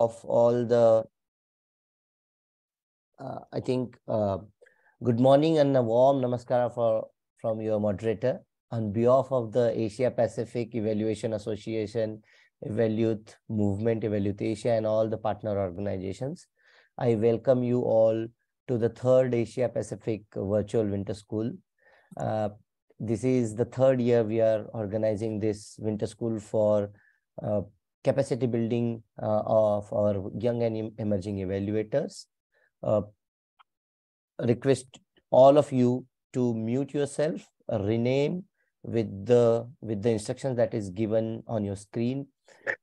of all the, uh, I think, uh, good morning and a warm namaskara for, from your moderator. On behalf of the Asia Pacific Evaluation Association, Evaluate Movement, Eval Youth Asia, and all the partner organizations, I welcome you all to the third Asia Pacific Virtual Winter School. Uh, this is the third year we are organizing this winter school for uh, capacity building uh, of our young and emerging evaluators. Uh, request all of you to mute yourself, rename with the with the instructions that is given on your screen.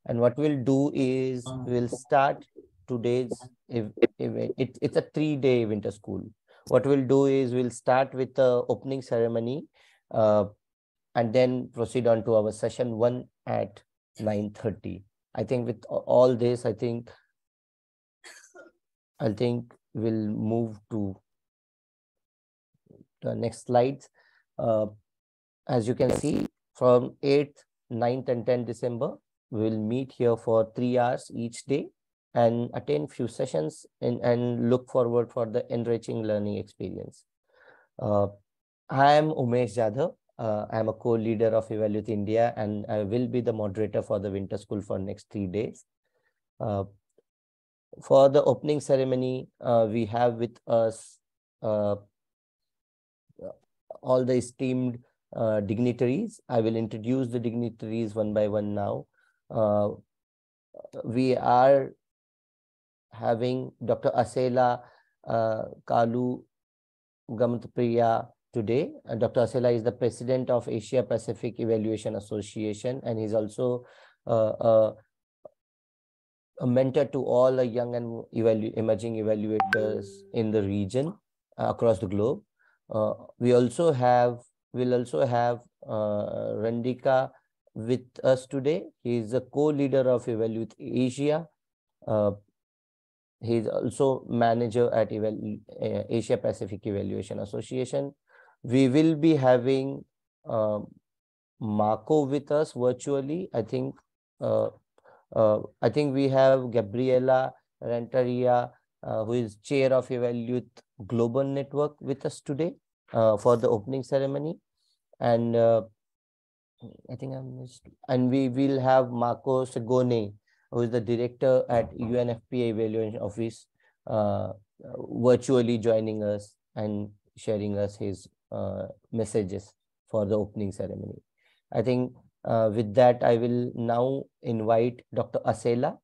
And what we'll do is we'll start today's if, if it, it's a three-day winter school. What we'll do is we'll start with the opening ceremony uh, and then proceed on to our session one at 9.30. I think with all this, I think I think we'll move to the next slides. Uh, as you can see, from 8th, 9th, and 10th December, we'll meet here for three hours each day and attend few sessions and, and look forward for the enriching learning experience. Uh, I am Umesh Jadhav. Uh, I am a co-leader of Eval Youth India and I will be the moderator for the winter school for next three days. Uh, for the opening ceremony, uh, we have with us uh, all the esteemed uh, dignitaries. I will introduce the dignitaries one by one now. Uh, we are having Dr. Asela Kalu Gamantpriya today. Uh, Dr. Asela is the president of Asia Pacific Evaluation Association, and he's also uh, a mentor to all the young and evalu emerging evaluators in the region uh, across the globe. Uh, we also have, we'll also have uh, Randika with us today. He is the co-leader of Eval Youth Asia. he's also manager at Eval Asia Pacific Evaluation Association we will be having uh, Marco with us virtually. I think uh, uh, I think we have Gabriela Renteria, uh, who is chair of Eval Youth Global Network with us today uh, for the opening ceremony. And uh, I think I missed, and we will have Marco Segone, who is the director at UNFPA Evaluation Office, virtually joining us and sharing us his messages for the opening ceremony. I think uh, with that, I will now invite Dr. Asela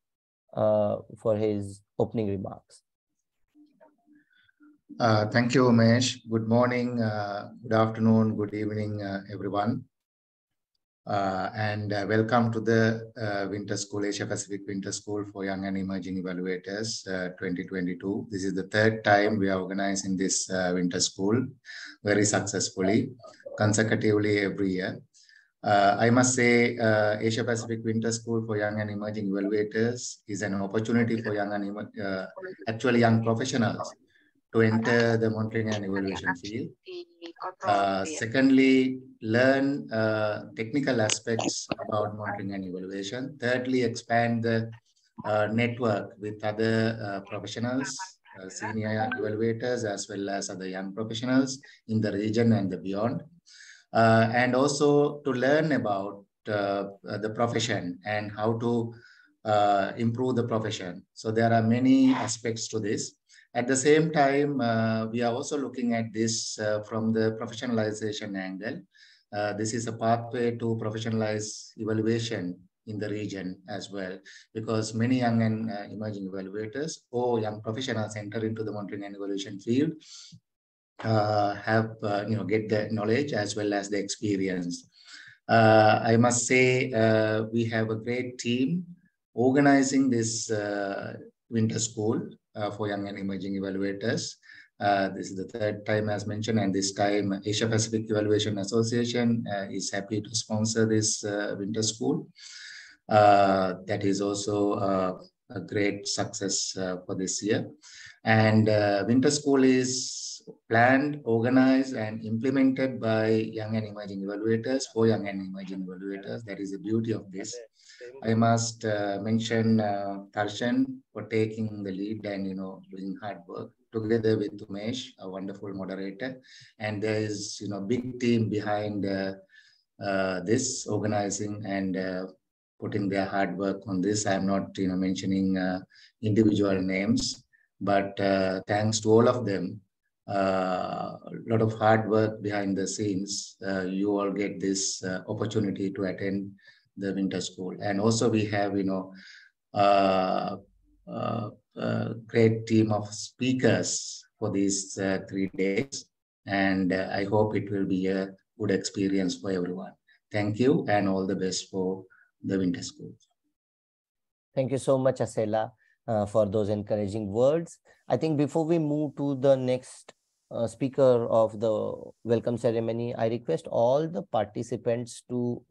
uh, for his opening remarks. Uh, thank you, Umesh. Good morning, uh, good afternoon, good evening, uh, everyone. And welcome to the Winter School, Asia Pacific Winter School for Young and Emerging Evaluators 2022. This is the third time we are organizing this Winter School very successfully, consecutively every year. Uh, I must say, uh, Asia Pacific Winter School for Young and Emerging Evaluators is an opportunity for young and uh, actually young professionals to enter the monitoring and evaluation field. Uh, secondly, learn uh, technical aspects about monitoring and evaluation. Thirdly, expand the uh, network with other professionals uh, senior evaluators as well as other young professionals in the region and the beyond. Uh, and also to learn about uh, the profession and how to improve the profession. So there are many aspects to this. At the same time, uh, we are also looking at this uh, from the professionalization angle. Uh, this is a pathway to professionalize evaluation in the region as well, because many young and uh, emerging evaluators or young professionals enter into the monitoring and evaluation field uh, have, uh, you know, get the knowledge as well as the experience. I must say we have a great team organizing this winter school for young and emerging evaluators. Uh, this is the third time as mentioned, and this time Asia Pacific Evaluation Association uh, is happy to sponsor this uh, winter school. Uh, that is also uh, a great success uh, for this year. And Winter School is planned, organized, and implemented by young and emerging evaluators for young and emerging evaluators. That is the beauty of this. I must uh, mention uh, Tarshan for taking the lead and, you know, doing hard work together with Umesh, a wonderful moderator. And there is, you know, big team behind uh, uh, this organizing and uh, putting their hard work on this. I'm not, you know, mentioning uh, individual names, but thanks to all of them, a lot of hard work behind the scenes. You all get this opportunity to attend the winter school. And also we have, you know, uh, a great team of speakers for these three days. And I hope it will be a good experience for everyone. Thank you and all the best for the winter school. Thank you so much, Asela, uh, for those encouraging words. I think before we move to the next uh, speaker of the welcome ceremony, I request all the participants to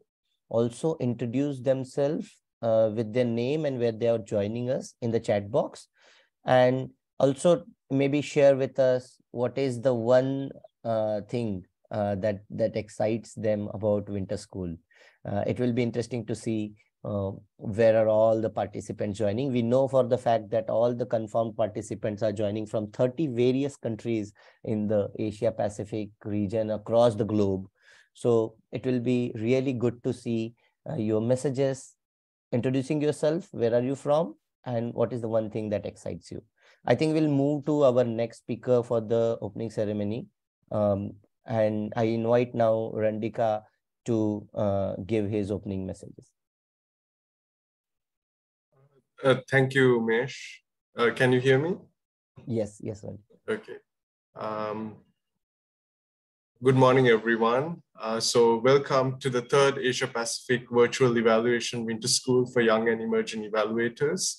also introduce themselves uh, with their name and where they are joining us in the chat box. And also maybe share with us what is the one uh, thing uh, that that excites them about winter school. Uh, it will be interesting to see uh, where are all the participants joining. We know for the fact that all the confirmed participants are joining from 30 various countries in the Asia Pacific region across the globe. So it will be really good to see uh, your messages, introducing yourself, where are you from, and what is the one thing that excites you. I think we'll move to our next speaker for the opening ceremony. Um, and I invite now Randika to uh, give his opening messages. Uh, thank you, Mesh. Uh, can you hear me? Yes, yes, sir. Okay. Um, good morning, everyone. Uh, so welcome to the third Asia Pacific Virtual Evaluation Winter School for Young and Emerging Evaluators.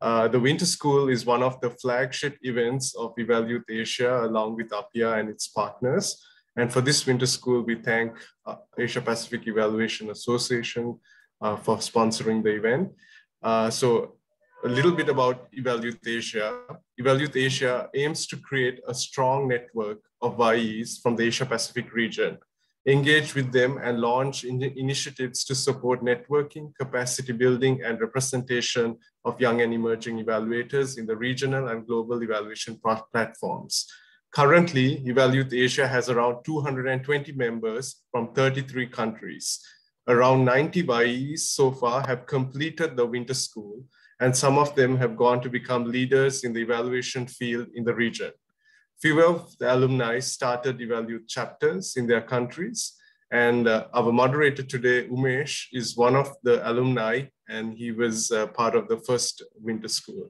Uh, the Winter School is one of the flagship events of Eval Youth Asia along with APEA and its partners. And for this winter school, we thank uh, Asia Pacific Evaluation Association uh, for sponsoring the event. Uh, so a little bit about Eval Youth Asia. Eval Youth Asia aims to create a strong network of YEs from the Asia Pacific region, engage with them and launch in initiatives to support networking, capacity building, and representation of young and emerging evaluators in the regional and global evaluation platforms. Currently, Eval Youth Asia has around 220 members from 33 countries. Around 90 YEs so far have completed the winter school, and some of them have gone to become leaders in the evaluation field in the region. Few of the alumni started Eval Youth chapters in their countries, and uh, our moderator today, Umesh, is one of the alumni, and he was uh, part of the first winter school.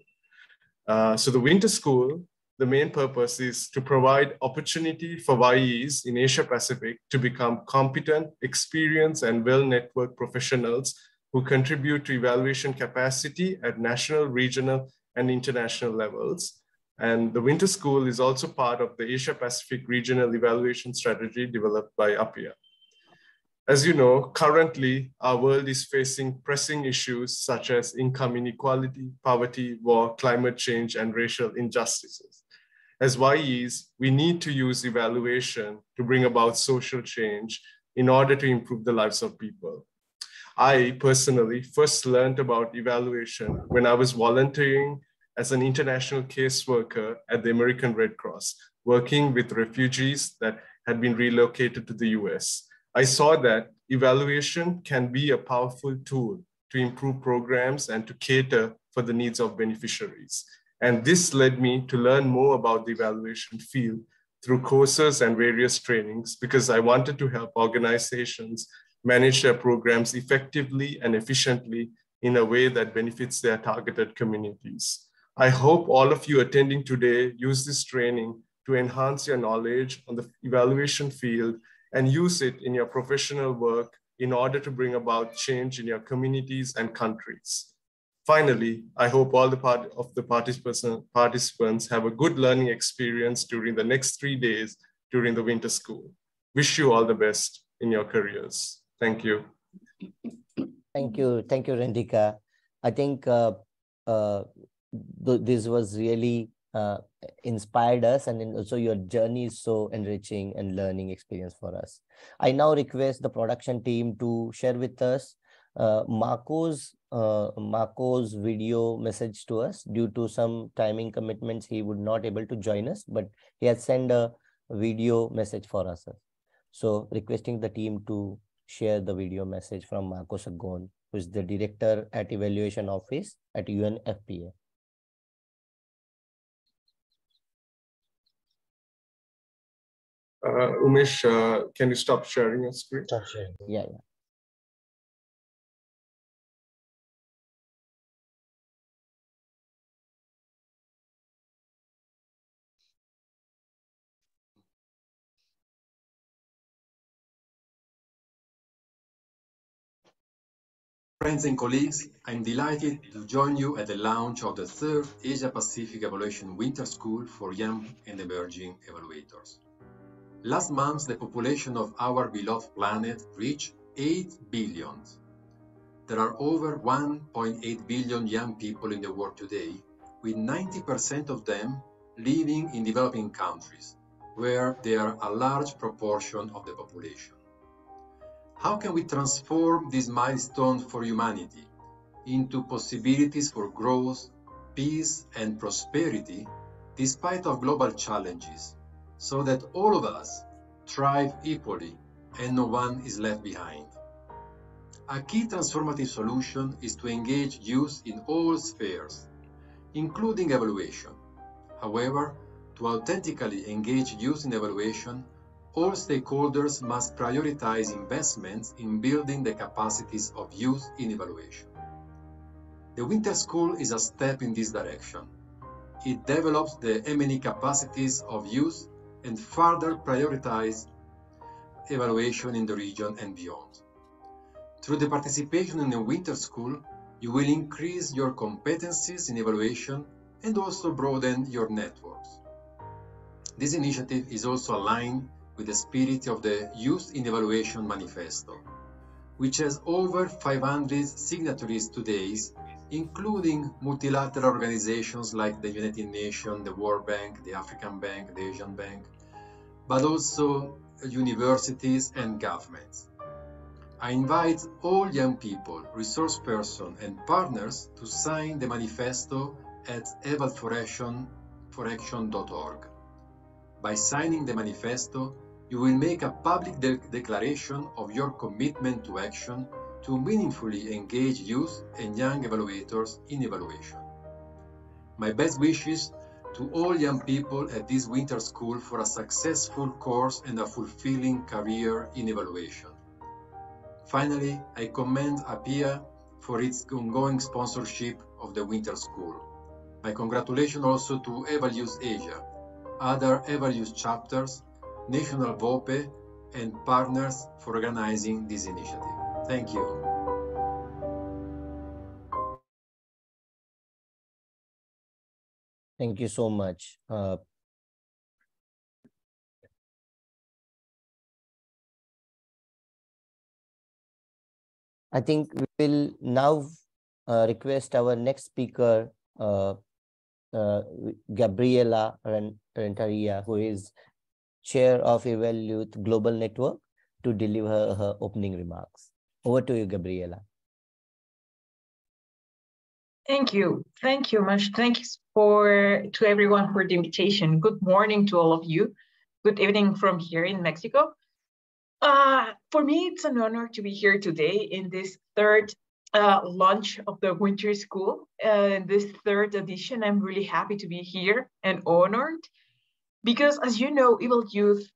Uh, so the winter school the main purpose is to provide opportunity for YEs in Asia Pacific to become competent, experienced, and well-networked professionals who contribute to evaluation capacity at national, regional, and international levels. And the Winter School is also part of the Asia Pacific Regional Evaluation Strategy developed by APEA. As you know, currently our world is facing pressing issues such as income inequality, poverty, war, climate change, and racial injustices. As YEs, we need to use evaluation to bring about social change in order to improve the lives of people. I personally first learned about evaluation when I was volunteering as an international caseworker at the American Red Cross, working with refugees that had been relocated to the US. I saw that evaluation can be a powerful tool to improve programs and to cater for the needs of beneficiaries. And this led me to learn more about the evaluation field through courses and various trainings because I wanted to help organizations manage their programs effectively and efficiently in a way that benefits their targeted communities. I hope all of you attending today use this training to enhance your knowledge on the evaluation field and use it in your professional work in order to bring about change in your communities and countries. Finally, I hope all the part of the participants, participants have a good learning experience during the next three days during the winter school. Wish you all the best in your careers. Thank you. Thank you. Thank you, Randika. I think uh, uh, th this was really uh, inspired us and also your journey is so enriching and learning experience for us. I now request the production team to share with us uh, Marco's uh, Marco's video message to us due to some timing commitments. He would not able to join us, but he has sent a video message for us. So requesting the team to share the video message from Marco Segone, who is the director at evaluation office at UNFPA. Uh, Umesh, uh, can you stop sharing your screen? Stop sharing. Yeah, yeah. Friends and colleagues, I'm delighted to join you at the launch of the third Asia Pacific Evaluation Winter School for Young and Emerging Evaluators. Last month, the population of our beloved planet reached 8 billion. There are over 1.8 billion young people in the world today, with 90% of them living in developing countries, where they are a large proportion of the population. How can we transform this milestone for humanity into possibilities for growth, peace, and prosperity despite of global challenges, so that all of us thrive equally and no one is left behind? A key transformative solution is to engage youth in all spheres, including evaluation. However, to authentically engage youth in evaluation, all stakeholders must prioritize investments in building the capacities of youth in evaluation. The Winter School is a step in this direction. It develops the M&E capacities of youth and further prioritize evaluation in the region and beyond. Through the participation in the Winter School, you will increase your competencies in evaluation and also broaden your networks. This initiative is also aligned with the spirit of the Youth in Evaluation Manifesto, which has over 500 signatories today, including multilateral organizations like the United Nations, the World Bank, the African Bank, the Asian Bank, but also universities and governments. I invite all young people, resource persons, and partners to sign the manifesto at evalforaction.org. By signing the manifesto, you will make a public de declaration of your commitment to action to meaningfully engage youth and young evaluators in evaluation. My best wishes to all young people at this winter school for a successful course and a fulfilling career in evaluation. Finally, I commend APEA for its ongoing sponsorship of the winter school. My congratulations also to Eval Youth Asia, other Eval Youth chapters, National VOPE, and partners for organizing this initiative. Thank you. Thank you so much. Uh, I think we will now uh, request our next speaker, uh, uh, Gabriela Renteria, who is chair of Eval Youth Global Network, to deliver her opening remarks. Over to you, Gabriela. Thank you. Thank you much. Thanks for to everyone for the invitation. Good morning to all of you. Good evening from here in Mexico. Uh, for me, it's an honor to be here today in this third uh, launch of the Winter School. Uh, this third edition, I'm really happy to be here and honored because as you know, Eval Youth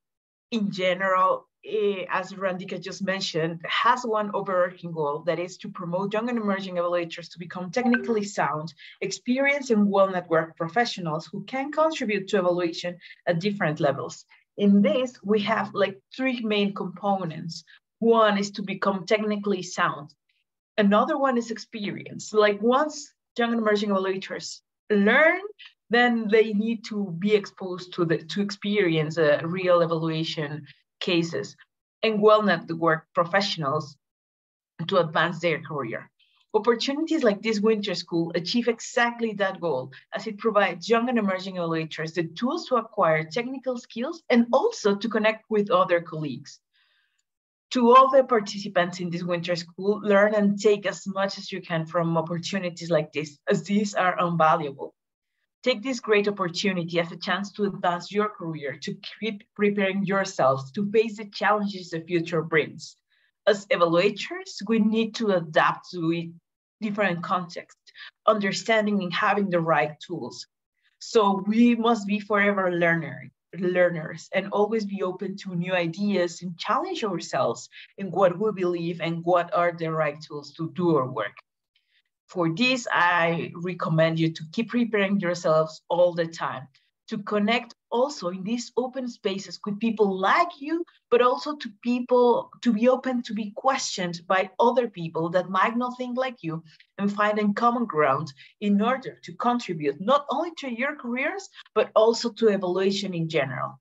in general, eh, as Randika just mentioned, has one overarching goal that is to promote young and emerging evaluators to become technically sound, experienced and well-networked professionals who can contribute to evaluation at different levels. In this, we have like three main components. One is to become technically sound. Another one is experience. Like once young and emerging evaluators learn then they need to be exposed to the to experience uh, real evaluation cases and well-networked professionals to advance their career. Opportunities like this winter school achieve exactly that goal as it provides young and emerging evaluators the tools to acquire technical skills and also to connect with other colleagues. To all the participants in this winter school, learn and take as much as you can from opportunities like this, as these are invaluable. Take this great opportunity as a chance to advance your career, to keep preparing yourselves to face the challenges the future brings. As evaluators, we need to adapt to different contexts, understanding and having the right tools. So we must be forever learner, learners and always be open to new ideas and challenge ourselves in what we believe and what are the right tools to do our work. For this, I recommend you to keep preparing yourselves all the time, to connect also in these open spaces with people like you, but also to people, to be open to be questioned by other people that might not think like you and finding common ground in order to contribute not only to your careers, but also to evaluation in general.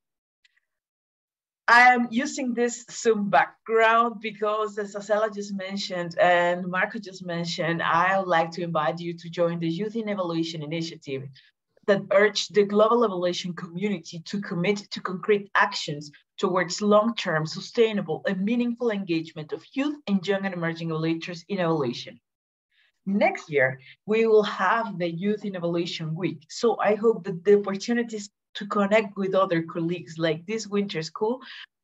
I'm using this Zoom background because as Asela just mentioned and Marco just mentioned, I would like to invite you to join the Youth in Evaluation Initiative that urge the global evaluation community to commit to concrete actions towards long-term, sustainable, and meaningful engagement of youth and young and emerging evaluators in evaluation. Next year, we will have the Youth in Evaluation Week. So I hope that the opportunities to connect with other colleagues like this winter school,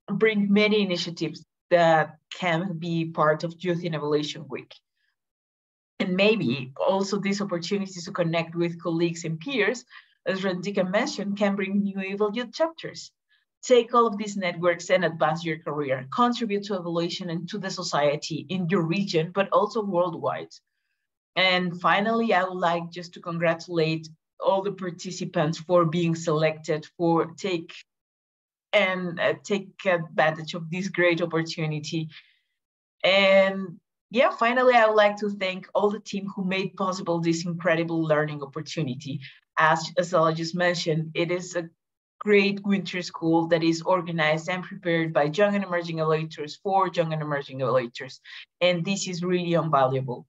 bring many initiatives that can be part of Youth in Evaluation Week. And maybe also these opportunities to connect with colleagues and peers, as Randika mentioned, can bring new Eval Youth chapters. Take all of these networks and advance your career, contribute to evolution and to the society in your region, but also worldwide. And finally, I would like just to congratulate all the participants for being selected for take and uh, take advantage of this great opportunity. And yeah, finally, I would like to thank all the team who made possible this incredible learning opportunity. As, I just mentioned, it is a great winter school that is organized and prepared by young and emerging evaluators for young and emerging evaluators. And this is really invaluable.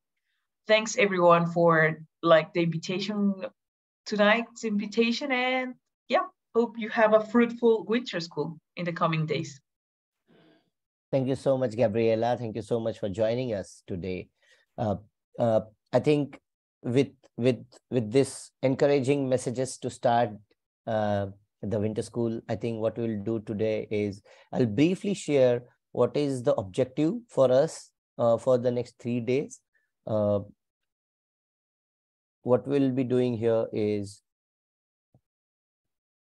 Thanks everyone for like the invitation tonight's invitation and yeah, hope you have a fruitful winter school in the coming days. Thank you so much, Gabriela. Thank you so much for joining us today. Uh, uh, I think with with with this encouraging messages to start uh, the winter school, I think what we'll do today is I'll briefly share what is the objective for us uh, for the next three days. Uh, what we'll be doing here is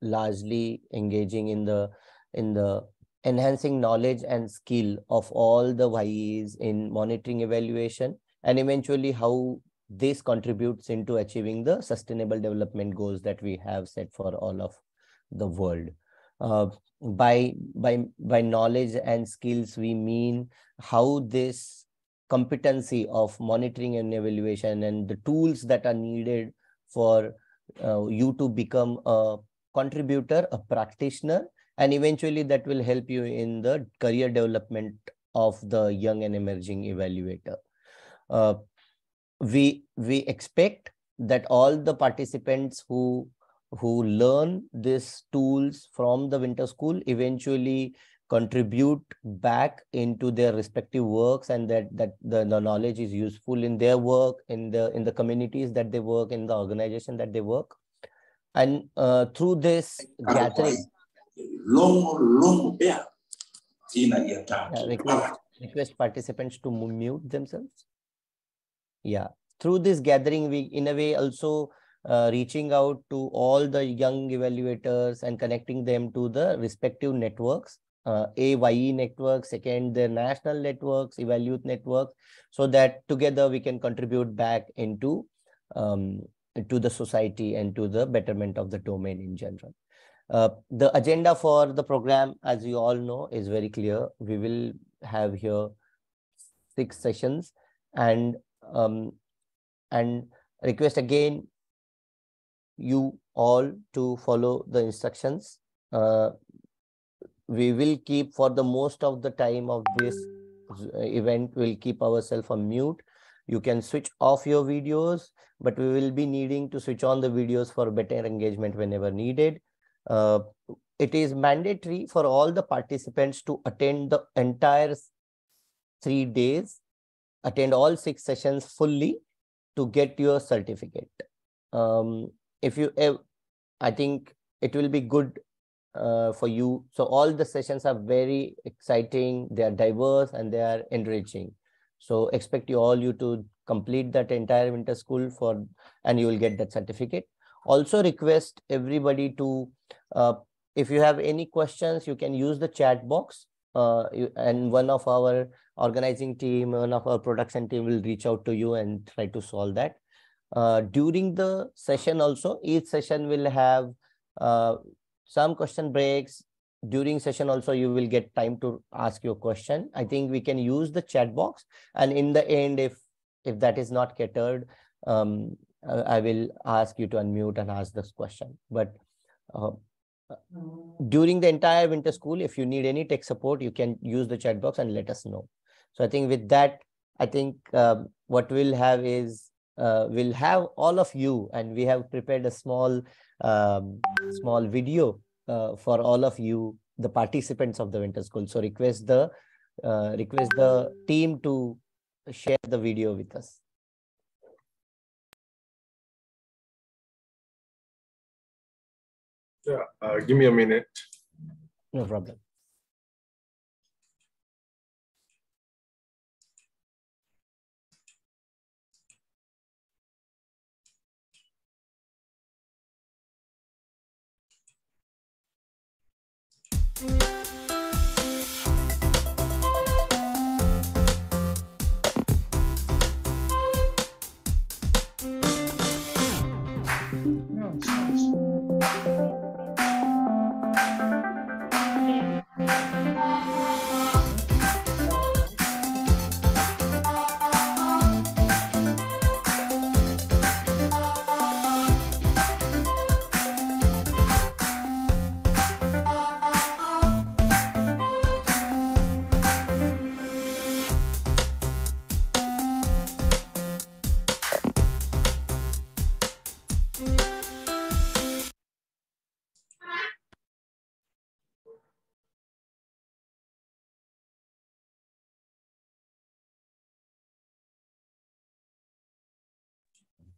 largely engaging in the in the enhancing knowledge and skill of all the YEs in monitoring evaluation and eventually how this contributes into achieving the sustainable development goals that we have set for all of the world. Uh, by by by knowledge and skills, we mean how this competency of monitoring and evaluation and the tools that are needed for uh, you to become a contributor, a practitioner, and eventually that will help you in the career development of the young and emerging evaluator. Uh, we we expect that all the participants who who learn these tools from the winter school eventually contribute back into their respective works and that that the, the knowledge is useful in their work in the in the communities that they work in the organization that they work and uh, through this gathering yeah, request, request participants to mute themselves. Yeah through this gathering we in a way also uh, reaching out to all the young evaluators and connecting them to the respective networks uh, AYE network, second the national networks, Eval Youth network, so that together we can contribute back into um, to the society and to the betterment of the domain in general. Uh, the agenda for the program, as you all know, is very clear. We will have here six sessions and um, and request again you all to follow the instructions. Uh, we will keep for the most of the time of this event, we'll keep ourselves on mute. You can switch off your videos, but we will be needing to switch on the videos for better engagement whenever needed. Uh, it is mandatory for all the participants to attend the entire three days, attend all six sessions fully to get your certificate. Um, if you, I think it will be good uh, for you. So all the sessions are very exciting, they are diverse and they are enriching. So expect you all you to complete that entire winter school for, and you will get that certificate. Also request everybody to, uh, if you have any questions, you can use the chat box uh, and one of our organizing team, one of our production team will reach out to you and try to solve that. Uh, during the session also, each session will have uh, some question breaks. During session also, you will get time to ask your question. I think we can use the chat box. And in the end, if if that is not catered, um, I will ask you to unmute and ask this question. But uh, during the entire winter school, if you need any tech support, you can use the chat box and let us know. So I think with that, I think uh, what we'll have is uh, we'll have all of you and we have prepared a small um, small video uh, for all of you the participants of the winter school so request the uh, request the team to share the video with us yeah uh, give me a minute. No problem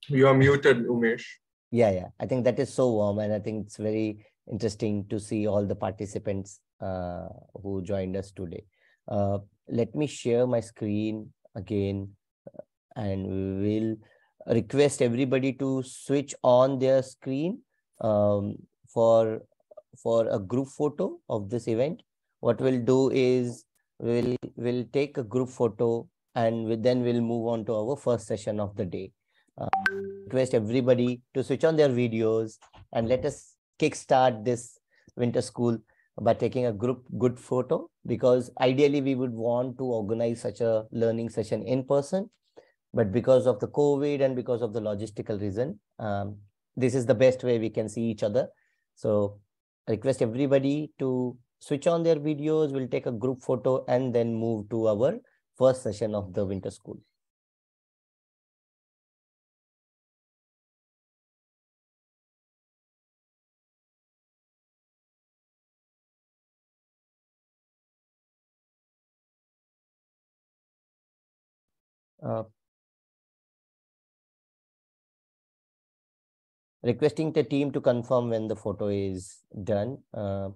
You are muted, Umesh. Yeah, yeah. I think that is so warm, and I think it's very interesting to see all the participants uh, who joined us today. Uh, let me share my screen again, uh, and we will request everybody to switch on their screen um, for for a group photo of this event. What we'll do is we'll we'll take a group photo and we, then we'll move on to our first session of the day uh, request everybody to switch on their videos and let us kickstart this winter school by taking a group good photo because ideally we would want to organize such a learning session in person but because of the covid and because of the logistical reason um, this is the best way we can see each other. So I request everybody to switch on their videos we'll take a group photo and then move to our first session of the winter school requesting the team to confirm when the photo is done. Uh,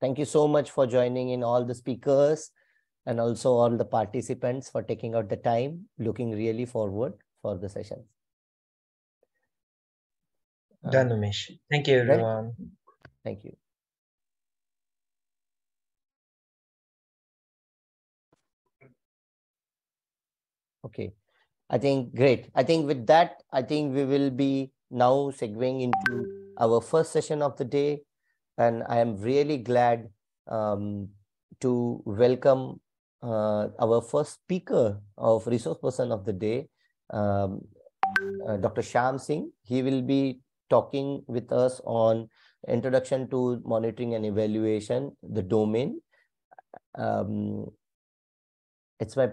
thank you so much for joining in all the speakers and also all the participants for taking out the time, looking really forward for the session. Done, Umesh. Thank you, everyone. Right? Thank you. Okay, I think great. I think with that, I think we will be now segueing into our first session of the day. And I am really glad um, to welcome uh, our first speaker of resource person of the day, um, uh, Dr. Sham Singh. He will be talking with us on introduction to monitoring and evaluation, the domain. Um, it's my